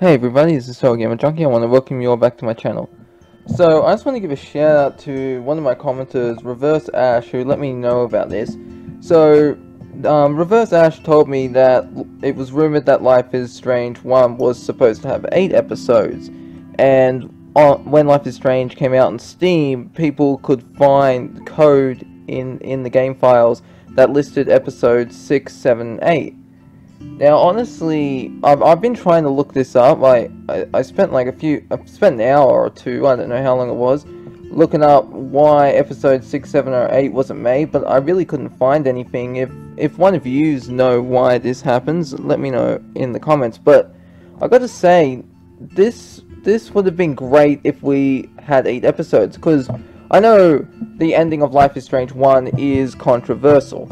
Hey everybody, this is Total Gamer Junkie. I want to welcome you all back to my channel. So, I just want to give a shout out to one of my commenters, Reverse Ash, who let me know about this. So, um, Reverse Ash told me that it was rumored that Life is Strange 1 was supposed to have 8 episodes. And on, when Life is Strange came out on Steam, people could find code in, in the game files that listed episodes 6, 7, 8. Now, honestly, I've, I've been trying to look this up. I, I, I spent like a few, I spent an hour or two, I don't know how long it was, looking up why episode 6, 7, or 8 wasn't made, but I really couldn't find anything. If, if one of yous know why this happens, let me know in the comments. But I gotta say, this, this would have been great if we had 8 episodes, because I know the ending of Life is Strange 1 is controversial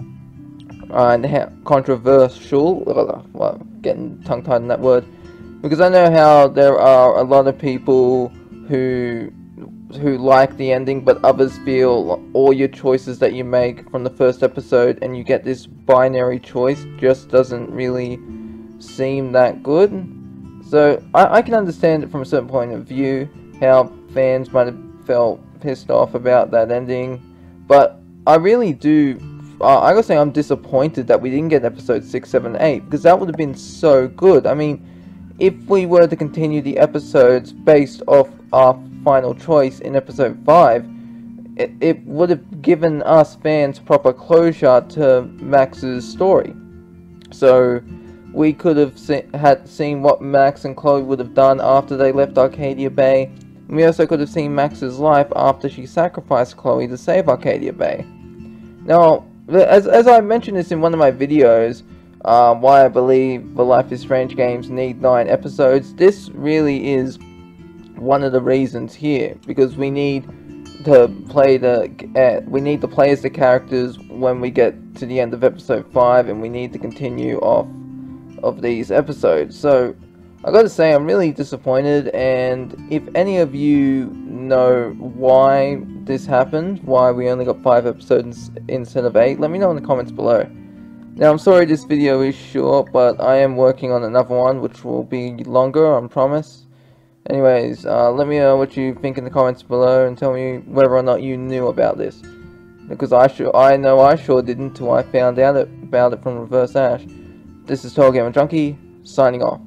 and controversial. Well, getting tongue tied in that word because I know how there are a lot of people who who like the ending, but others feel all your choices that you make from the first episode and you get this binary choice just doesn't really seem that good. So I, I can understand it from a certain point of view how fans might have felt pissed off about that ending, but I really do uh, I gotta say I'm disappointed that we didn't get episode 6, 7, 8 because that would have been so good. I mean, if we were to continue the episodes based off our final choice in episode 5, it, it would have given us fans proper closure to Max's story. So we could have se had seen what Max and Chloe would have done after they left Arcadia Bay. We also could have seen Max's life after she sacrificed Chloe to save Arcadia Bay. Now, as, as I mentioned this in one of my videos, um, why I believe the Life is Strange games need 9 episodes, this really is one of the reasons here, because we need to play the, uh, we need to play as the characters when we get to the end of episode 5, and we need to continue off of these episodes, so I gotta say I'm really disappointed, and if any of you know why this happened, why we only got 5 episodes instead of 8, let me know in the comments below. Now, I'm sorry this video is short, but I am working on another one, which will be longer, I promise. Anyways, uh, let me know what you think in the comments below, and tell me whether or not you knew about this. Because I sure, I know I sure didn't until I found out about it from Reverse Ash. This is Total Gamer Junkie, signing off.